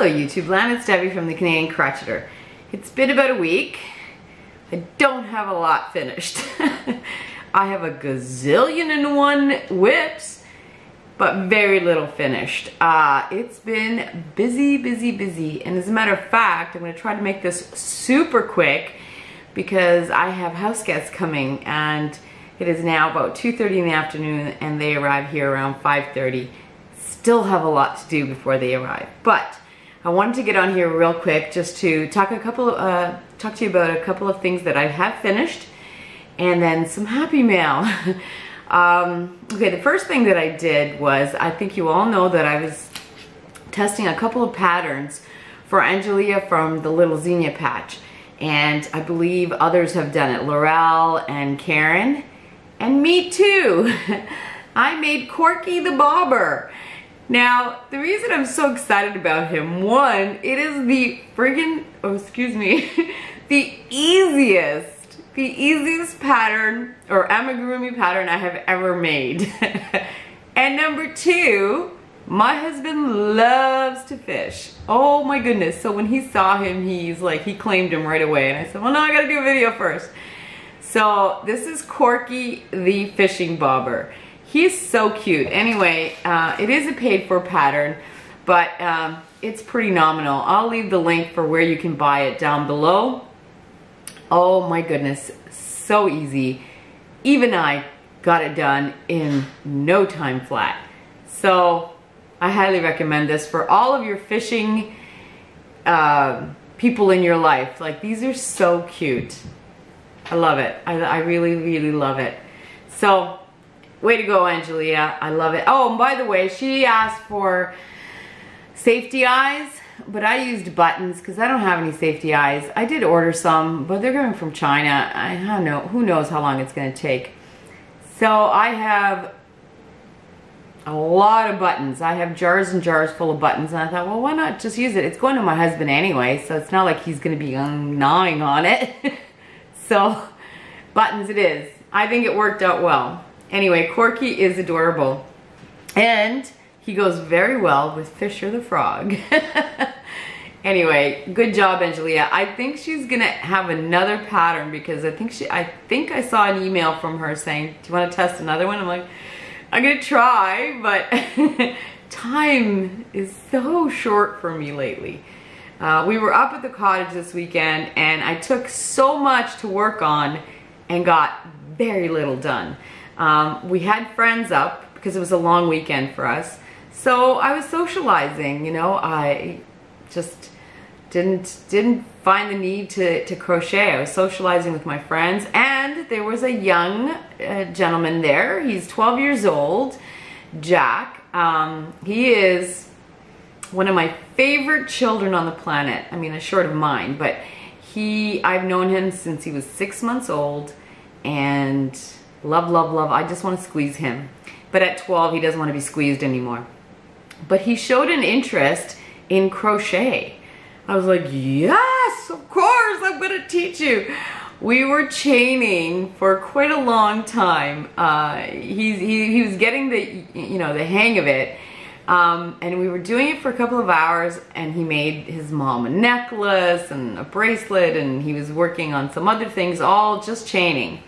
Hello YouTube land, it's Debbie from the Canadian Crocheter. It's been about a week. I don't have a lot finished. I have a gazillion and one WIPs, but very little finished. Uh, it's been busy, busy, busy. And as a matter of fact, I'm gonna try to make this super quick because I have house guests coming and it is now about 2.30 in the afternoon and they arrive here around 5.30. Still have a lot to do before they arrive. But I wanted to get on here real quick just to talk a couple, uh, talk to you about a couple of things that I have finished and then some happy mail. um, okay, the first thing that I did was, I think you all know that I was testing a couple of patterns for Angelia from the Little Xenia patch. And I believe others have done it, Laurel and Karen, and me too. I made Corky the Bobber. Now, the reason I'm so excited about him, one, it is the friggin', oh, excuse me, the easiest the easiest pattern or amigurumi pattern I have ever made. and number two, my husband loves to fish. Oh my goodness. So when he saw him, he's like, he claimed him right away. And I said, well, no, I gotta do a video first. So this is Corky the fishing bobber. He's so cute. Anyway, uh, it is a paid for pattern, but um, it's pretty nominal. I'll leave the link for where you can buy it down below. Oh my goodness, so easy. Even I got it done in no time flat. So I highly recommend this for all of your fishing uh, people in your life. Like these are so cute. I love it. I, I really, really love it. So way to go, Angelia. I love it. Oh, and by the way, she asked for safety eyes but I used buttons because I don't have any safety eyes. I did order some, but they're coming from China. I don't know, who knows how long it's gonna take. So I have a lot of buttons. I have jars and jars full of buttons and I thought, well, why not just use it? It's going to my husband anyway, so it's not like he's gonna be um, gnawing on it. so buttons it is. I think it worked out well. Anyway, Corky is adorable. And he goes very well with Fisher the Frog. anyway, good job, Angelia. I think she's gonna have another pattern because I think she, I think I saw an email from her saying, do you wanna test another one? I'm like, I'm gonna try, but time is so short for me lately. Uh, we were up at the cottage this weekend and I took so much to work on and got very little done. Um, we had friends up because it was a long weekend for us. So I was socializing, you know, I just didn't didn't find the need to, to crochet. I was socializing with my friends and there was a young uh, gentleman there. He's 12 years old, Jack. Um, he is one of my favorite children on the planet. I mean, a short of mine, but he, I've known him since he was six months old and love, love, love. I just want to squeeze him. But at 12, he doesn't want to be squeezed anymore but he showed an interest in crochet. I was like, yes, of course, I'm gonna teach you. We were chaining for quite a long time. Uh, he's, he, he was getting the, you know, the hang of it. Um, and we were doing it for a couple of hours and he made his mom a necklace and a bracelet and he was working on some other things, all just chaining.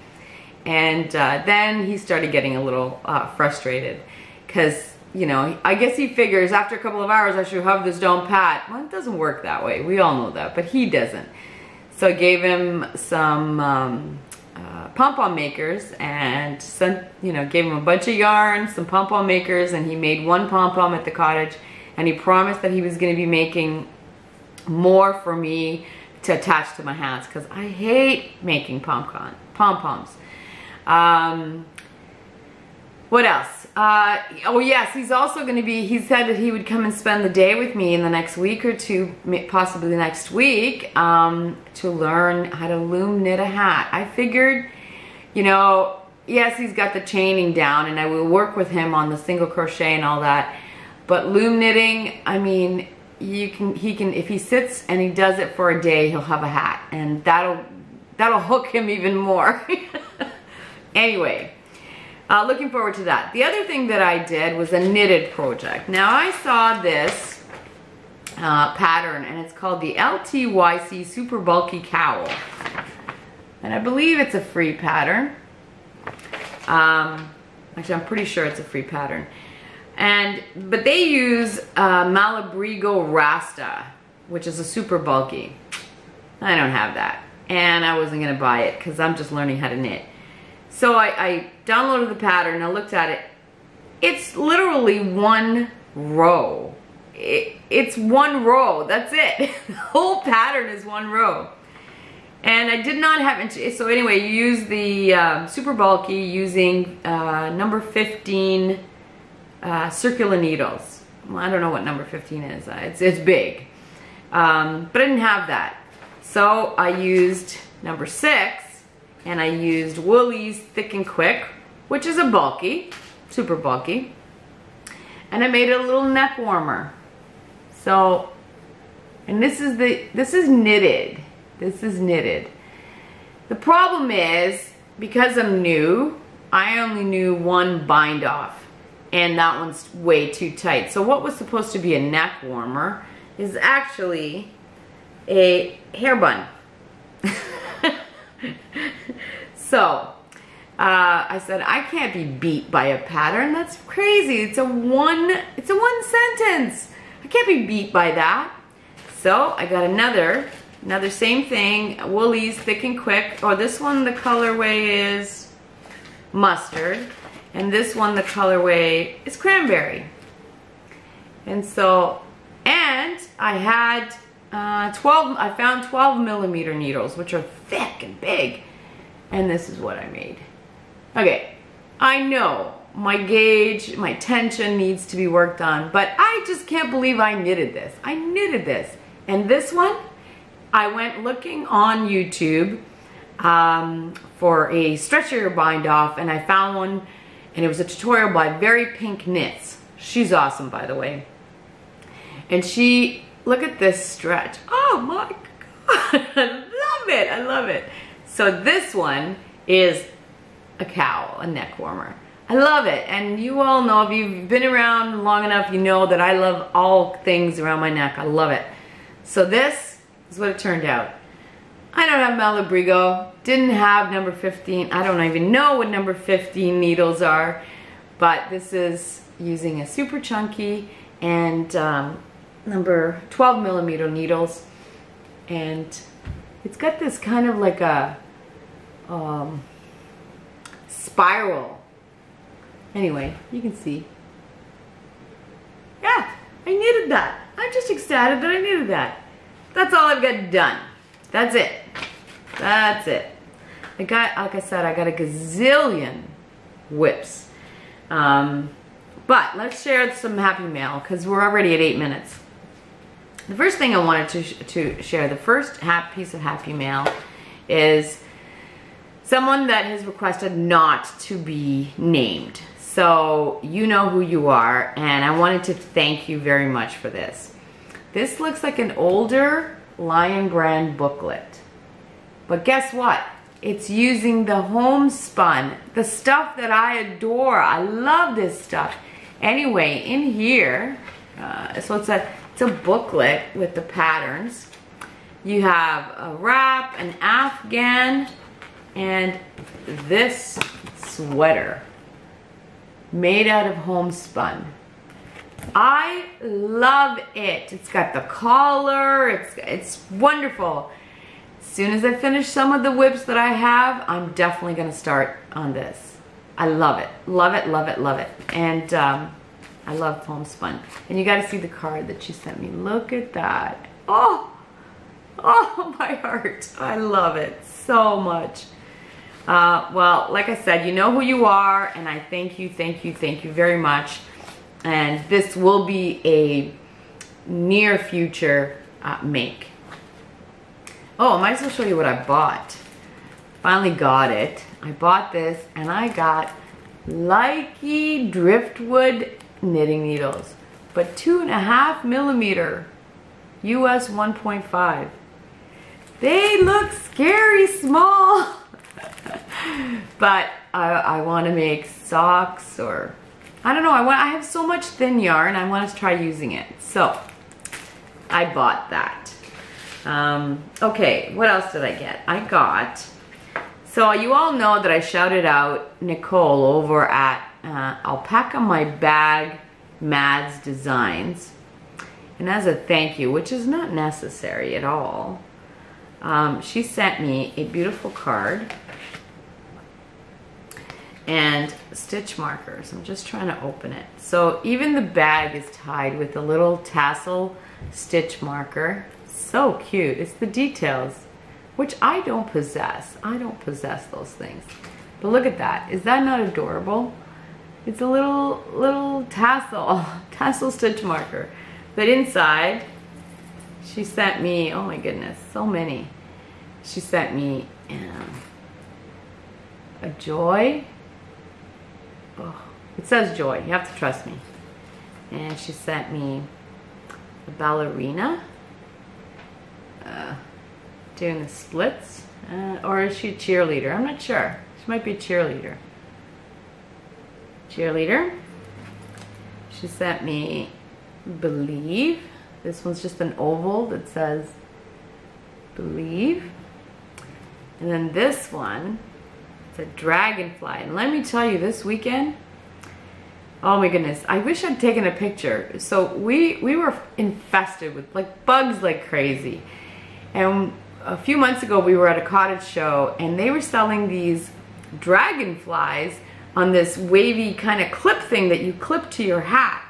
And uh, then he started getting a little uh, frustrated because you know, I guess he figures after a couple of hours I should have this down pat. Well, it doesn't work that way. We all know that, but he doesn't. So I gave him some um, uh, pom-pom makers and sent, you know, gave him a bunch of yarn, some pom-pom makers, and he made one pom-pom at the cottage. And he promised that he was going to be making more for me to attach to my hands because I hate making pom-poms. Um, what else? Uh, oh yes, he's also going to be, he said that he would come and spend the day with me in the next week or two, possibly next week, um, to learn how to loom knit a hat. I figured, you know, yes, he's got the chaining down and I will work with him on the single crochet and all that. But loom knitting, I mean, you can, he can, if he sits and he does it for a day, he'll have a hat and that'll, that'll hook him even more. anyway, uh, looking forward to that. The other thing that I did was a knitted project. Now I saw this uh, pattern and it's called the LTYC Super Bulky Cowl. And I believe it's a free pattern. Um, actually, I'm pretty sure it's a free pattern. And, but they use uh, Malabrigo Rasta, which is a super bulky. I don't have that. And I wasn't gonna buy it because I'm just learning how to knit. So I, I downloaded the pattern, I looked at it. It's literally one row. It, it's one row, that's it. the whole pattern is one row. And I did not have, so anyway, you use the um, super bulky using uh, number 15 uh, circular needles. Well, I don't know what number 15 is. Uh, it's, it's big. Um, but I didn't have that. So I used number six and I used Wool-Ease Thick and Quick, which is a bulky, super bulky. And I made it a little neck warmer. So, and this is the, this is knitted. This is knitted. The problem is, because I'm new, I only knew one bind off and that one's way too tight. So what was supposed to be a neck warmer is actually a hair bun. so uh, I said, I can't be beat by a pattern. That's crazy. It's a one, it's a one sentence. I can't be beat by that. So I got another, another same thing, Wool-Ease Thick and Quick. Oh, this one, the colorway is mustard. And this one, the colorway is cranberry. And so, and I had uh, 12, I found 12 millimeter needles, which are thick and big. And this is what I made. Okay, I know my gauge, my tension needs to be worked on, but I just can't believe I knitted this. I knitted this. And this one, I went looking on YouTube um, for a stretchy bind off and I found one and it was a tutorial by Very Pink Knits. She's awesome, by the way. And she, look at this stretch. Oh my God, I love it, I love it. So this one is a cowl, a neck warmer. I love it. And you all know, if you've been around long enough, you know that I love all things around my neck. I love it. So this is what it turned out. I don't have Malabrigo, didn't have number 15. I don't even know what number 15 needles are, but this is using a super chunky and um, number 12 millimeter needles. And it's got this kind of like a um, spiral. Anyway, you can see. Yeah, I needed that. I'm just ecstatic that I needed that. That's all I've got done. That's it. That's it. I got, like I said, I got a gazillion WIPs Um, but let's share some happy mail because we're already at eight minutes. The first thing I wanted to, sh to share, the first piece of happy mail is someone that has requested not to be named. So you know who you are and I wanted to thank you very much for this. This looks like an older Lion Brand booklet. But guess what? It's using the homespun, the stuff that I adore. I love this stuff. Anyway, in here, uh, so it's a, it's a booklet with the patterns. You have a wrap, an afghan, and this sweater made out of homespun. I love it. It's got the collar, it's, it's wonderful. As soon as I finish some of the WIPs that I have, I'm definitely gonna start on this. I love it, love it, love it, love it. And um, I love homespun. And you gotta see the card that she sent me. Look at that. Oh, oh my heart. I love it so much. Uh, well, like I said, you know who you are, and I thank you, thank you, thank you very much. And this will be a near future uh, make. Oh, I might as well show you what I bought. Finally got it. I bought this and I got Lykke Driftwood knitting needles, but two and a half millimeter, US 1.5. They look scary small, but I, I want to make socks or I don't know. I want. I have so much thin yarn. I want to try using it. So I bought that. Um, okay, what else did I get? I got, so you all know that I shouted out Nicole over at uh, Alpaca My Bag Mads Designs. And as a thank you, which is not necessary at all, um, she sent me a beautiful card and stitch markers. I'm just trying to open it. So even the bag is tied with a little tassel stitch marker. So cute. It's the details, which I don't possess. I don't possess those things. But look at that. Is that not adorable? It's a little, little tassel, tassel stitch marker. But inside, she sent me, oh my goodness, so many. She sent me um, a joy. Oh, it says joy, you have to trust me. And she sent me a ballerina uh, doing the splits. Uh, or is she a cheerleader? I'm not sure. She might be a cheerleader. Cheerleader. She sent me Believe. This one's just an oval that says Believe. And then this one, it's a dragonfly. And let me tell you, this weekend, oh my goodness, I wish I'd taken a picture. So we, we were infested with like bugs like crazy. And a few months ago, we were at a cottage show and they were selling these dragonflies on this wavy kind of clip thing that you clip to your hat.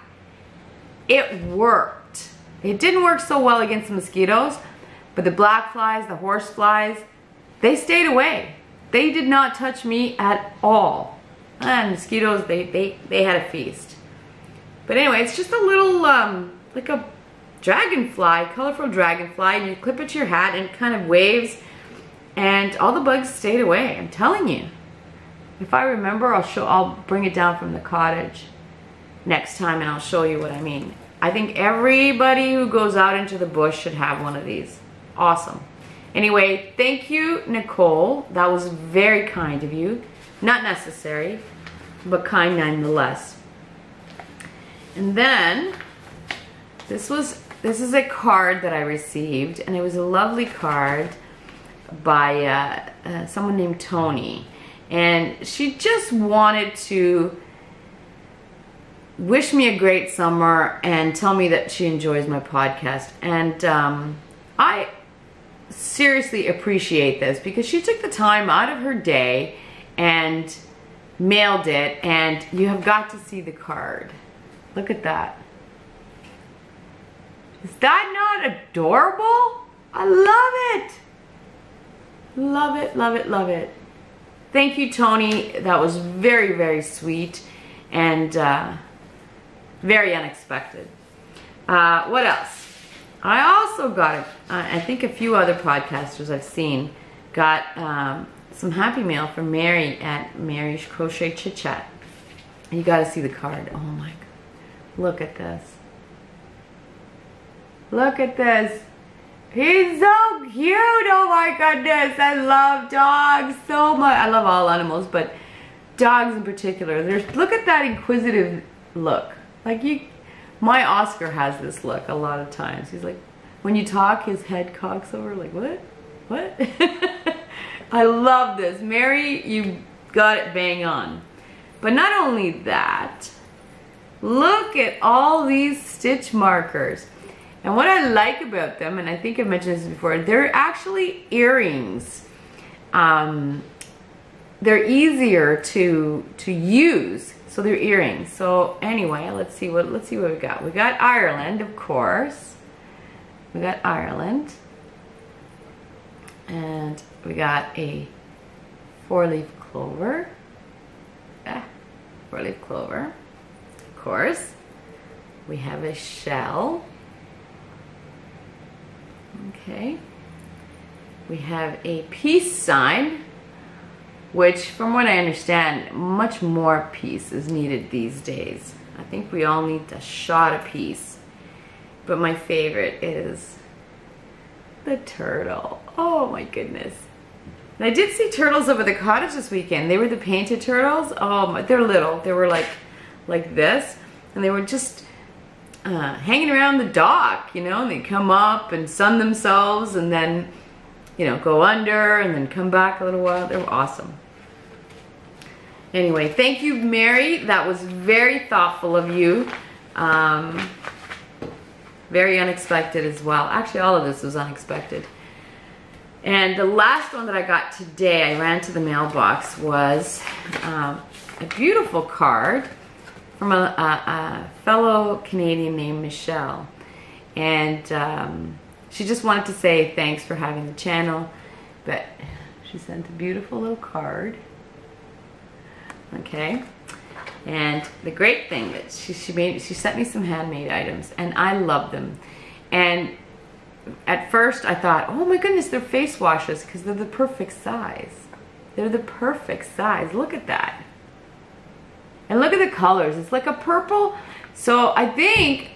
It worked. It didn't work so well against the mosquitoes, but the black flies, the horse flies, they stayed away. They did not touch me at all. And mosquitoes, they, they, they had a feast. But anyway, it's just a little, um, like a dragonfly, colorful dragonfly, and you clip it to your hat and it kind of waves, and all the bugs stayed away, I'm telling you. If I remember, I'll show, I'll bring it down from the cottage next time and I'll show you what I mean. I think everybody who goes out into the bush should have one of these. Awesome. Anyway, thank you, Nicole. That was very kind of you. Not necessary, but kind nonetheless. And then, this was this is a card that I received, and it was a lovely card by uh, uh, someone named Tony and she just wanted to wish me a great summer and tell me that she enjoys my podcast. And um, I seriously appreciate this because she took the time out of her day and mailed it and you have got to see the card. Look at that. Is that not adorable? I love it. Love it, love it, love it. Thank you, Tony. That was very, very sweet and uh, very unexpected. Uh, what else? I also got, uh, I think a few other podcasters I've seen got um, some happy mail from Mary at Mary's Crochet Chit Chat. You got to see the card. Oh my God. Look at this. Look at this. He's so cute. Oh my goodness. I love dogs so much. I love all animals, but dogs in particular. There's look at that inquisitive look. Like you my Oscar has this look a lot of times. He's like when you talk his head cocks over like what? What? I love this. Mary, you got it bang on. But not only that, look at all these stitch markers. And what I like about them, and I think I mentioned this before, they're actually earrings. Um, they're easier to to use, so they're earrings. So anyway, let's see what let's see what we got. We got Ireland, of course. We got Ireland, and we got a four-leaf clover. Ah, four-leaf clover, of course. We have a shell Okay. We have a peace sign, which from what I understand, much more peace is needed these days. I think we all need a shot of peace. But my favorite is the turtle. Oh my goodness. And I did see turtles over the cottage this weekend. They were the painted turtles. Oh, my, they're little. They were like, like this. And they were just uh, hanging around the dock, you know, and they come up and sun themselves and then, you know, go under and then come back a little while. They're awesome. Anyway, thank you, Mary. That was very thoughtful of you. Um, very unexpected as well. Actually, all of this was unexpected. And the last one that I got today, I ran to the mailbox, was um, a beautiful card from a, a, a, fellow Canadian named Michelle. And um, she just wanted to say thanks for having the channel. But she sent a beautiful little card. Okay. And the great thing that she, she made, she sent me some handmade items and I love them. And at first I thought, oh my goodness, they're face washes because they're the perfect size. They're the perfect size. Look at that. And look at the colors. It's like a purple. So I think,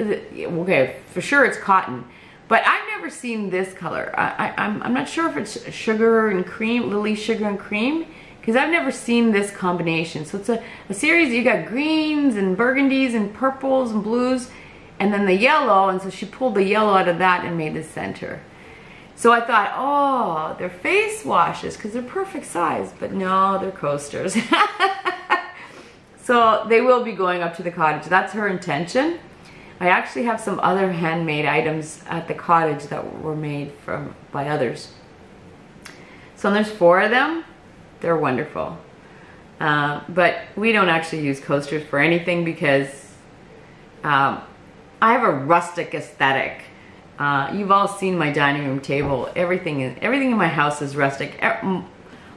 okay, for sure it's cotton. But I've never seen this color. I, I, I'm, I'm not sure if it's sugar and cream, lily sugar and cream, because I've never seen this combination. So it's a, a series, you got greens and burgundies and purples and blues and then the yellow, and so she pulled the yellow out of that and made the center. So I thought, oh, they're face washes because they're perfect size, but no, they're coasters. so they will be going up to the cottage. That's her intention. I actually have some other handmade items at the cottage that were made from by others. So there's four of them. They're wonderful. Uh, but we don't actually use coasters for anything because um, I have a rustic aesthetic. Uh, you've all seen my dining room table. Everything is everything in my house is rustic.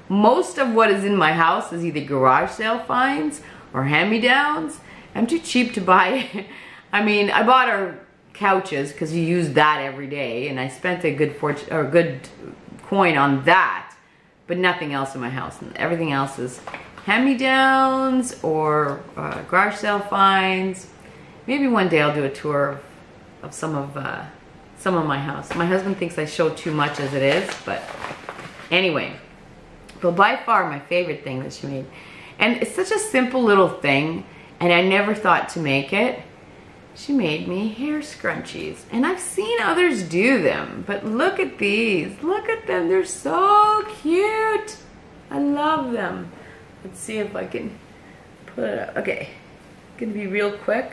Most of what is in my house is either garage sale finds or hand-me-downs. I'm too cheap to buy. I mean, I bought our couches because you use that every day, and I spent a good fortune or good coin on that, but nothing else in my house. And everything else is hand-me-downs or uh, garage sale finds Maybe one day I'll do a tour of, of some of uh, some of my house. My husband thinks I show too much as it is, but anyway. But by far my favorite thing that she made. And it's such a simple little thing, and I never thought to make it. She made me hair scrunchies. And I've seen others do them, but look at these. Look at them, they're so cute. I love them. Let's see if I can put it up. Okay, gonna be real quick.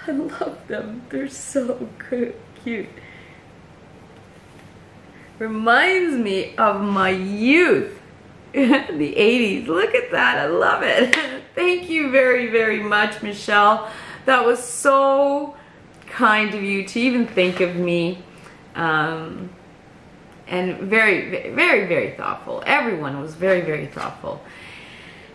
I love them. They're so cute. Reminds me of my youth. the 80s. Look at that. I love it. Thank you very, very much, Michelle. That was so kind of you to even think of me. Um, and very, very, very thoughtful. Everyone was very, very thoughtful.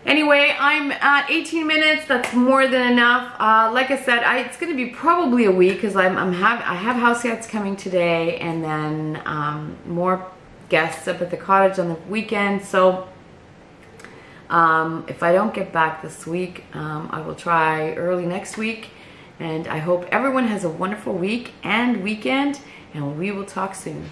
Anyway, I'm at 18 minutes. That's more than enough. Uh, like I said, I, it's going to be probably a week because I'm, I'm have I have house guests coming today, and then um, more guests up at the cottage on the weekend. So um, if I don't get back this week, um, I will try early next week. And I hope everyone has a wonderful week and weekend, and we will talk soon.